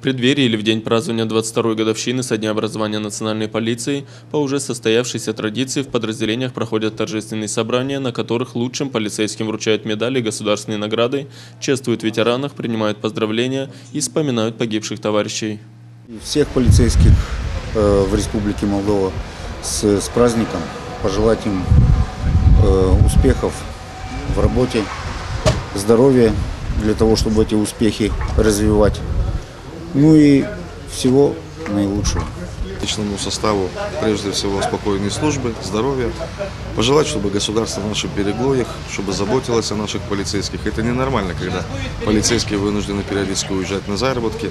Преддверии или в день празднования 22-й годовщины со дня образования национальной полиции по уже состоявшейся традиции в подразделениях проходят торжественные собрания, на которых лучшим полицейским вручают медали и государственные награды, чествуют ветеранов, принимают поздравления и вспоминают погибших товарищей. Всех полицейских э, в Республике Молдова с, с праздником, пожелать им э, успехов в работе, здоровья для того, чтобы эти успехи развивать. Ну и всего наилучшего. личному составу прежде всего спокойной службы, здоровья. Пожелать, чтобы государство наше берегло их, чтобы заботилось о наших полицейских. Это ненормально, когда полицейские вынуждены периодически уезжать на заработки.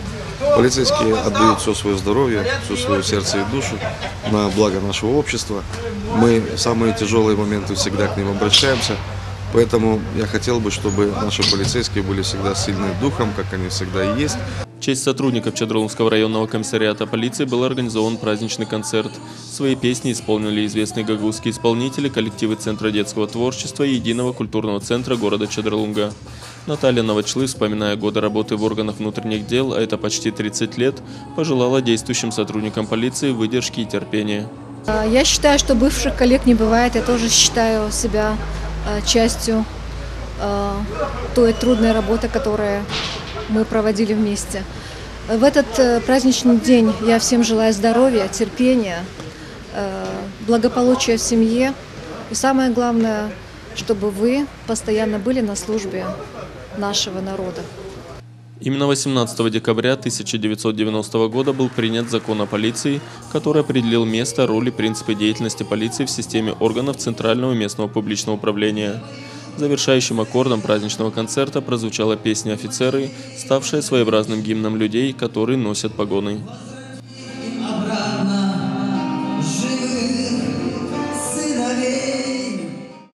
Полицейские отдают все свое здоровье, все свое сердце и душу на благо нашего общества. Мы в самые тяжелые моменты всегда к ним обращаемся. Поэтому я хотел бы, чтобы наши полицейские были всегда сильны духом, как они всегда и есть. Честь сотрудников Чадролунского районного комиссариата полиции был организован праздничный концерт. Свои песни исполнили известные гагузские исполнители, коллективы Центра детского творчества и Единого культурного центра города Чадролунга. Наталья Новочлы, вспоминая годы работы в органах внутренних дел, а это почти 30 лет, пожелала действующим сотрудникам полиции выдержки и терпения. А, Я считаю, что бывших коллег не бывает. Я тоже считаю себя а, частью а, той трудной работы, которую мы проводили вместе. В этот э, праздничный день я всем желаю здоровья, терпения, э, благополучия в семье. И самое главное, чтобы вы постоянно были на службе нашего народа. Именно 18 декабря 1990 года был принят закон о полиции, который определил место, роль и принципы деятельности полиции в системе органов Центрального местного публичного управления. Завершающим аккордом праздничного концерта прозвучала песня «Офицеры», ставшая своеобразным гимном людей, которые носят погоны.